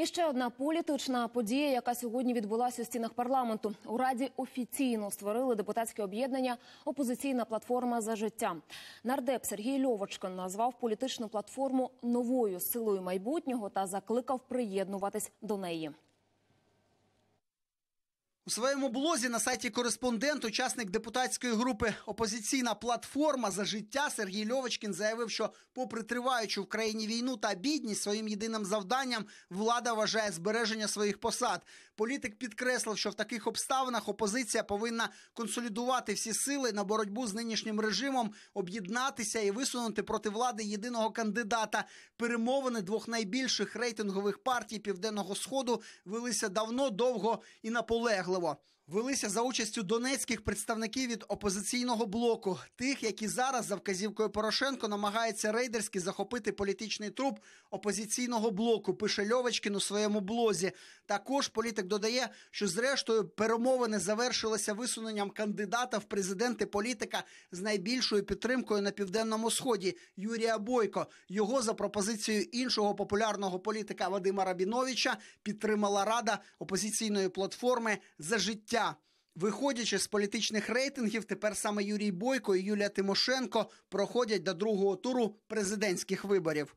І ще одна політична подія, яка сьогодні відбулася у стінах парламенту. У раді офіційно створили депутатське об'єднання Опозиційна платформа за життя. Нардеп Сергій Льовочкин назвав політичну платформу новою силою майбутнього та закликав приєднуватись до неї. У своєму блозі на сайті Кореспондент учасник депутатської групи Опозиційна платформа за життя Сергій Льовочкін заявив, що, попри триваючу в країні війну та бідність, своїм єдиним завданням влада вважає збереження своїх посад. Політик підкреслив, що в таких обставинах опозиція повинна консолідувати всі сили на боротьбу з нинішнім режимом, об'єднатися і висунути проти влади єдиного кандидата. Перемовини двох найбільших рейтингових партій Південного Сходу велися давно, довго і наполегливо. Ottawa. Велися за участю донецьких представників від опозиційного блоку, тих, які зараз за вказівкою Порошенко намагаються рейдерськи захопити політичний труп опозиційного блоку. Пише Льовочкін у своєму блозі. Також політик додає, що зрештою перемовини завершилися висуненням кандидата в президенти політика з найбільшою підтримкою на південному сході Юрія Бойко. Його за пропозицією іншого популярного політика Вадима Рабіновича підтримала рада опозиційної платформи за життя. Виходячи з політичних рейтингів, тепер саме Юрій Бойко і Юлія Тимошенко проходять до другого туру президентських виборів.